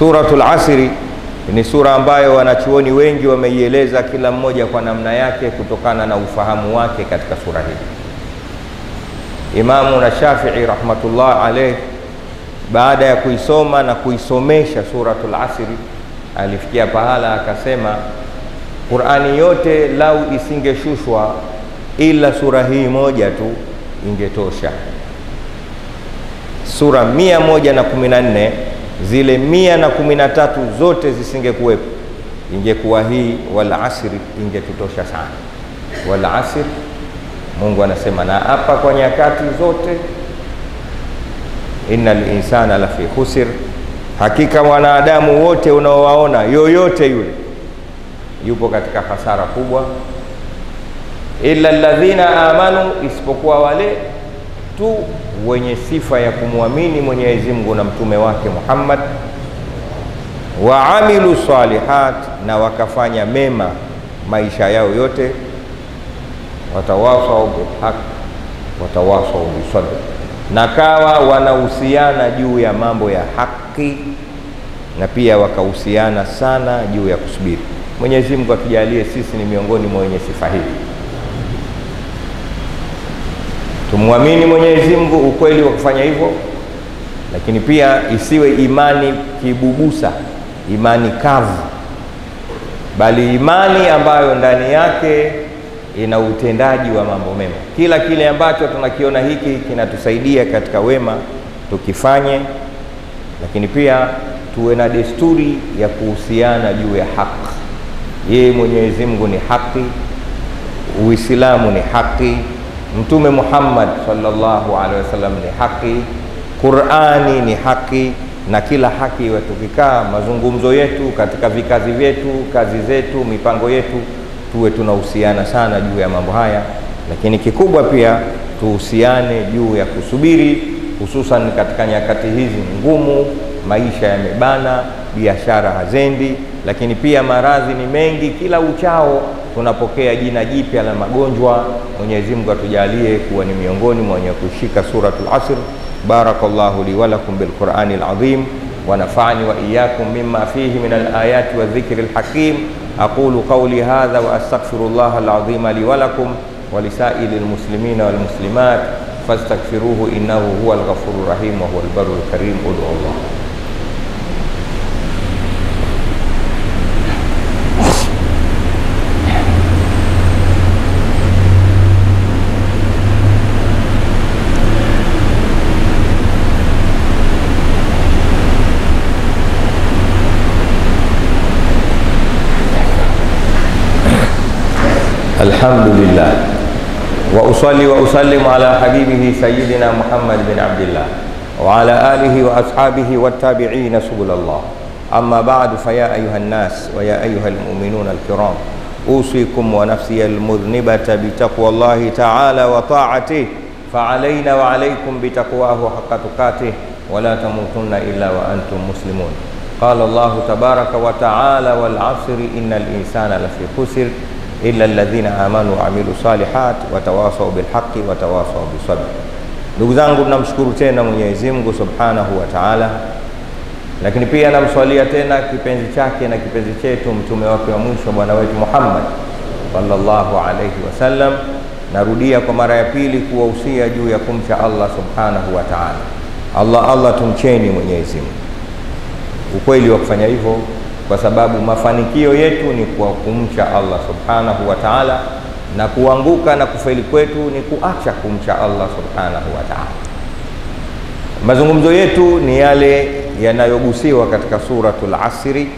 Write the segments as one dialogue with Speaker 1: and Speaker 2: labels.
Speaker 1: Suratul Asri ni sura ambayo wanachuoni wengi wameieleza kila mmoja kwa namna yake kutokana na ufahamu wake katika sura hii. Imamu na Shafii rahmatullah alayh, baada ya kuisoma na kuisomesha Suratul Asri, alifikia pahala akasema, Qurani yote lau isingeshushwa ila sura hii moja tu ingetosha. Sura mia moja na kumi na nne zile mia na kumi na tatu zote zisingekuwepo, ingekuwa hii wal asri ingetutosha sana. Wal asri, Mungu anasema na hapa kwa nyakati zote, innal insana lafi khusr, hakika wanadamu wote unaowaona yoyote yule yupo katika hasara kubwa, illa alladhina amanu, isipokuwa wale tu wenye sifa ya kumwamini Mwenyezi Mungu na mtume wake Muhammad, wa amilu salihat, na wakafanya mema maisha yao yote, watawasau bilhaq watawasau bisabr, na kawa wanahusiana juu ya mambo ya haki na pia wakahusiana sana juu ya kusubiri. Mwenyezi Mungu akijalie sisi ni miongoni mwa wenye sifa hii tumwamini Mwenyezi Mungu ukweli wa kufanya hivyo, lakini pia isiwe imani kibubusa, imani kavu, bali imani ambayo ndani yake ina utendaji wa mambo mema. Kila kile ambacho tunakiona hiki kinatusaidia katika wema tukifanye, lakini pia tuwe na desturi ya kuhusiana juu ya haki. Yeye Mwenyezi Mungu ni haki, Uislamu ni haki Mtume Muhammad sallallahu alaihi wasallam ni haki, Qurani ni haki, na kila haki iwe tukikaa mazungumzo yetu katika vikazi vyetu, kazi zetu, mipango yetu, tuwe tunahusiana sana juu ya mambo haya, lakini kikubwa pia tuhusiane juu ya kusubiri, hususan katika nyakati hizi ngumu. Maisha yamebana, biashara hazendi, lakini pia maradhi ni mengi, kila uchao tunapokea jina jipya la magonjwa. Mwenyezi Mungu atujalie kuwa ni miongoni mwa wenye kushika suratul Asr. Barakallahu li wa lakum bil Qur'anil azim wa nafa'ani wa iyyakum mimma fihi min al ayati wa dhikril hakim aqulu qawli hadha wa astaghfirullah al azim li wa lakum wa lisaili al muslimina wal muslimat fastaghfiruhu innahu huwal ghafurur rahim wa huwal barrul karim. Ud'u Allah Alhamdulillah wa usalli wa usallim ala habibihi sayyidina Muhammad bin Abdillah wa ala alihi wa ashabihi wattabi'ina subulallah amma ba'du faya ayuha nnas wa ya ayuha almu'minuna alkiram usikum wa nafsiya almudhnibata bitaqwallahi ta'ala wa ta'atih fa'alayna wa alaykum bitaqwahu haqqa tuqatih wa la tamutunna illa wa antum muslimun qala Allah tabaraka illa alladhina amanu wa amilu salihat watawasau bilhaqi watawasau bisabr. Ndugu zangu, tunamshukuru tena Mwenyezi Mungu subhanahu wa taala, lakini pia namswalia tena kipenzi chake na kipenzi chetu mtume wake wa mwisho bwana wetu Muhammad sallallahu alayhi wasallam. Narudia kwa mara ya pili kuwahusia juu ya kumcha Allah subhanahu wa taala. Allah Allah, tumcheni Mwenyezi Mungu, ukweli wa kufanya hivyo kwa sababu mafanikio yetu ni kwa kumcha Allah subhanahu wa ta'ala, na kuanguka na kufeli kwetu ni kuacha kumcha Allah subhanahu wa ta'ala. Mazungumzo yetu ni yale yanayogusiwa katika suratul Asri,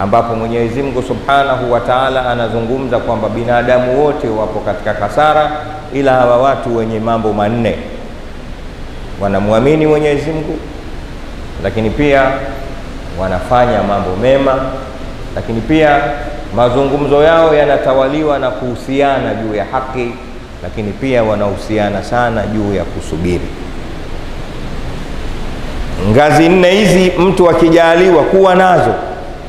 Speaker 1: ambapo Mwenyezi Mungu subhanahu wa ta'ala anazungumza kwamba binadamu wote wapo katika kasara, ila hawa watu wenye mambo manne: wanamwamini Mwenyezi Mungu, lakini pia wanafanya mambo mema, lakini pia mazungumzo yao yanatawaliwa na kuhusiana juu ya haki, lakini pia wanahusiana sana juu ya kusubiri. Ngazi nne hizi mtu akijaliwa kuwa nazo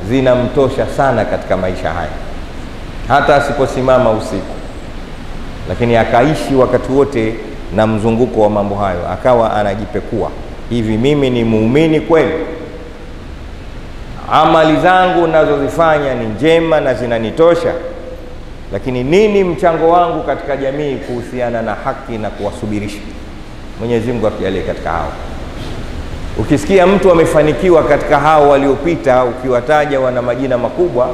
Speaker 1: zinamtosha sana katika maisha haya, hata asiposimama usiku, lakini akaishi wakati wote na mzunguko wa mambo hayo, akawa anajipekua. Hivi, mimi ni muumini kweli amali zangu nazozifanya ni njema na zinanitosha, lakini nini mchango wangu katika jamii kuhusiana na haki na kuwasubirisha? Mwenyezi Mungu atujalie katika hao. Ukisikia mtu amefanikiwa katika hao waliopita, ukiwataja wana majina makubwa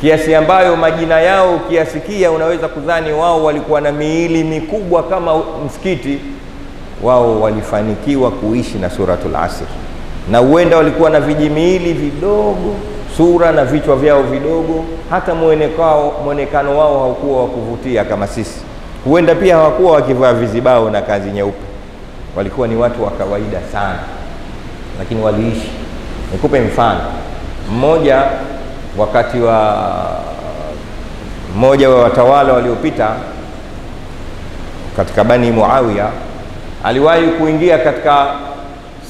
Speaker 1: kiasi ambayo majina yao ukiyasikia unaweza kudhani wao walikuwa na miili mikubwa kama msikiti, wao walifanikiwa kuishi na suratul Asr, na huenda walikuwa na vijimiili vidogo, sura na vichwa vyao vidogo, hata mwonekano mwonekano wao haukuwa wa kuvutia kama sisi. Huenda pia hawakuwa wakivaa vizibao na kazi nyeupe, walikuwa ni watu wa kawaida sana, lakini waliishi. Nikupe mfano mmoja wakati wa mmoja wa watawala waliopita katika Bani Muawiya aliwahi kuingia katika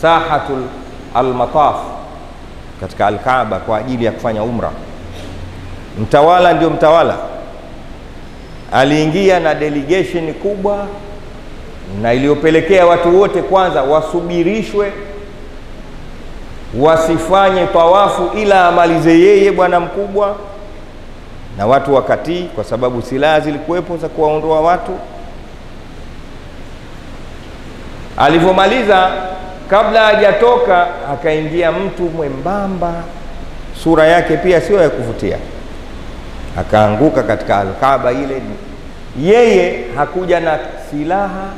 Speaker 1: sahatul almataf katika Alkaaba kwa ajili ya kufanya umra. Mtawala ndio mtawala, aliingia na delegation kubwa, na iliyopelekea watu wote kwanza wasubirishwe wasifanye tawafu ila amalize yeye bwana mkubwa, na watu wakatii, kwa sababu silaha zilikuwepo za kuwaondoa watu. Alivyomaliza, kabla hajatoka, akaingia mtu mwembamba, sura yake pia sio ya kuvutia, akaanguka katika alkaba ile. Yeye hakuja na silaha,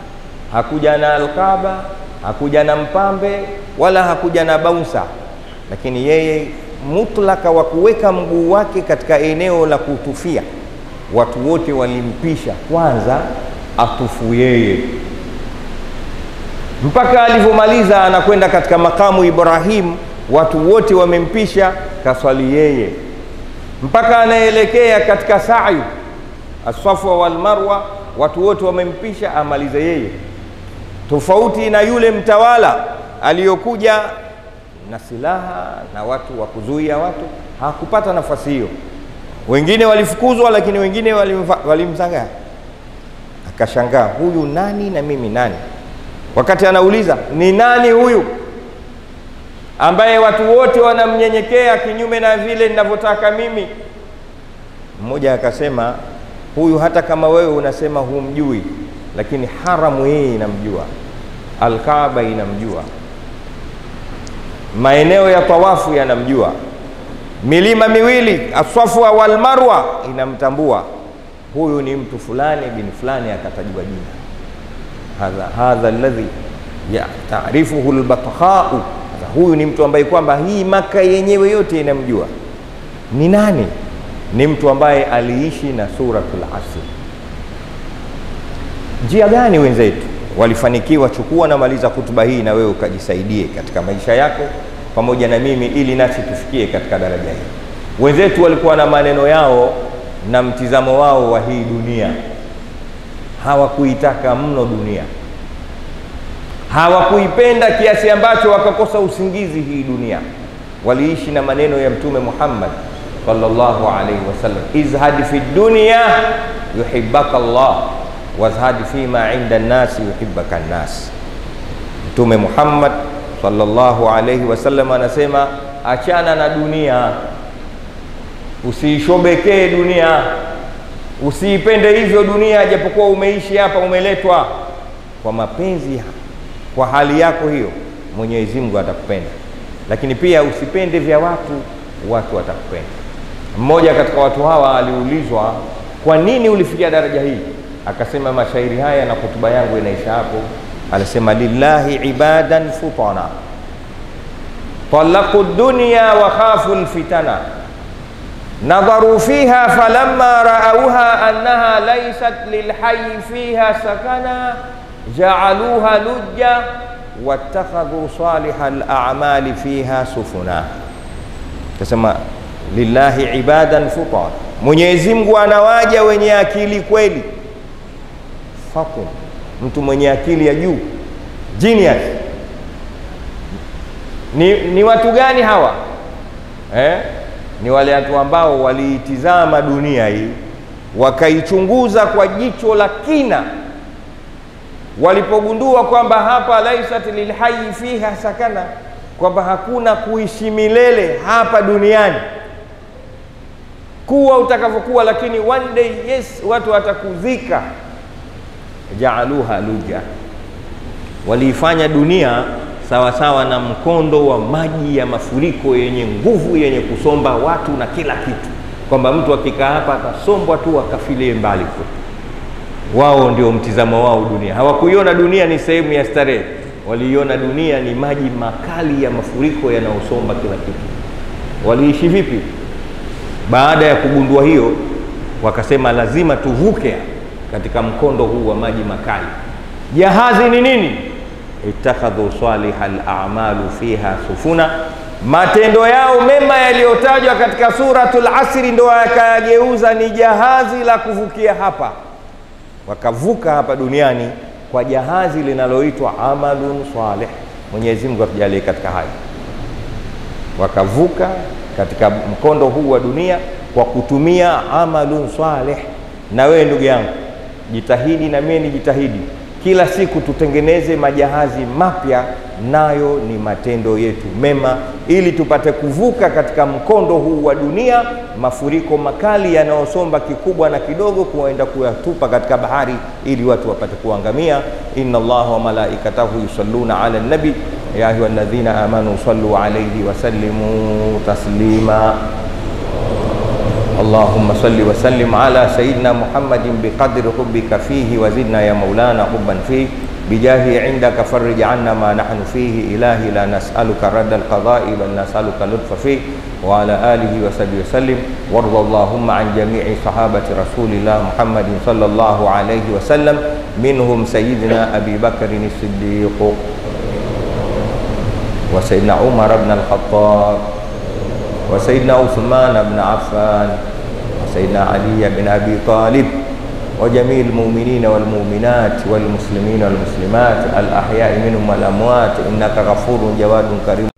Speaker 1: hakuja na alkaba, hakuja na mpambe wala hakuja na bausa lakini yeye mutlaka wa kuweka mguu wake katika eneo la kutufia, watu wote walimpisha kwanza atufu yeye, mpaka alivyomaliza anakwenda katika makamu Ibrahim, watu wote wamempisha kaswali yeye, mpaka anaelekea katika sa'i aswafwa wal marwa, watu wote wamempisha amalize yeye, tofauti na yule mtawala aliyokuja na silaha na watu wa kuzuia watu, hakupata nafasi hiyo. Wengine walifukuzwa, lakini wengine walimzagaa, akashangaa, huyu nani na mimi nani? Wakati anauliza ni nani huyu? Ambaye watu wote wanamnyenyekea kinyume na vile ninavyotaka mimi, mmoja akasema, huyu hata kama wewe unasema humjui, lakini haramu hii inamjua, Alkaaba inamjua maeneo ya tawafu yanamjua, milima miwili Aswafwa walmarwa inamtambua, huyu ni mtu fulani bin fulani, akatajwa jina hadha hadha alladhi taarifuhu lbatkhau. Huyu ni mtu ambaye kwamba hii Maka yenyewe yote inamjua ni nani. Ni mtu ambaye aliishi na suratul Asr. Njia gani wenzetu walifanikiwa? Chukua na maliza hutuba hii na wewe ukajisaidie katika maisha yako pamoja na mimi, ili nasi tufikie katika daraja hii. Wenzetu walikuwa na maneno yao na mtizamo wao wa hii dunia, hawakuitaka mno dunia, hawakuipenda kiasi ambacho wakakosa usingizi hii dunia. Waliishi na maneno ya Mtume Muhammad sallallahu alaihi wasallam, izhad fi dunya yuhibbaka Allah wazhad fima inda nnasi yuhibbaka nnas. Mtume Muhammad sallallahu alaihi wasallam anasema, achana na dunia, usiishobekee dunia, usiipende hivyo dunia, japokuwa umeishi hapa, umeletwa kwa mapenzi. Kwa hali yako hiyo, Mwenyezi Mungu atakupenda, lakini pia usipende vya watu, watu watakupenda. Mmoja katika watu hawa aliulizwa, kwa nini ulifikia daraja hii? Akasema, mashairi haya na hotuba yangu inaisha hapo. Alisema, lillahi ibadan futana talaqu dunya wa khafu lfitana nadharu fiha falamma raauha annaha laysat lilhayi fiha sakana jaaluha lujja wattakhadhu saliha lamali fiha sufuna. Kasema lillahi ibadan futar, Mwenyezi Mungu anawaja wenye akili kweli. Fakum, mtu mwenye akili ya juu, genius. Ni, ni watu gani hawa eh? Ni wale watu ambao waliitizama dunia hii wakaichunguza kwa jicho la kina, walipogundua kwamba hapa laisat lilhayi fiha sakana, kwamba hakuna kuishi milele hapa duniani. Kuwa utakavyokuwa lakini one day yes watu watakuzika. Jaaluha luja waliifanya dunia sawa sawa na mkondo wa maji ya mafuriko yenye nguvu yenye kusomba watu na kila kitu. Kwamba mtu akikaa hapa atasombwa tu akafilie mbali tu. Wao ndio mtizamo wao dunia. Hawakuiona dunia ni sehemu ya starehe. Waliiona dunia ni maji makali ya mafuriko yanayosomba kila kitu. Waliishi vipi? Baada ya kugundua hiyo wakasema lazima tuvuke katika mkondo huu wa maji makali. Jahazi ni nini ittakhadhu saliha lamalu fiha sufuna. Matendo yao mema yaliyotajwa katika suratul asri ndo yakayageuza ni jahazi la kuvukia hapa. Wakavuka hapa duniani kwa jahazi linaloitwa amalun salih. Mwenyezi mungu atujalie katika hayo. Wakavuka katika mkondo huu wa dunia kwa kutumia amalun salih. Na wewe ndugu yangu jitahidi na mimi nijitahidi kila siku tutengeneze majahazi mapya nayo ni matendo yetu mema ili tupate kuvuka katika mkondo huu wa dunia mafuriko makali yanayosomba kikubwa na kidogo kuenda kuyatupa katika bahari ili watu wapate kuangamia. Inna allaha wa malaikatahu yusalluna ala nabi. Ya ayuha alladhina amanu sallu alayhi wa sallimu taslima اللهم صل وسلم على سيدنا محمد بقدر حبك فيه وزدنا يا مولانا حبا فيه. بجاه عندك فرج عنا ما نحن فيه. إلهي لا نسألك رد القضاء بل نسألك لطف فيه. وعلى آله وصحبه وسلم. وارض اللهم عن جميع صحابة رسول الله محمد صلى الله عليه وسلم. منهم سيدنا أبي بكر الصديق وسيدنا عمر بن الخطاب وسيدنا عثمان بن عفان وسيدنا علي بن أبي طالب وجميع المؤمنين والمؤمنات والمسلمين والمسلمات الأحياء منهم والأموات إنك غفور جواد كريم.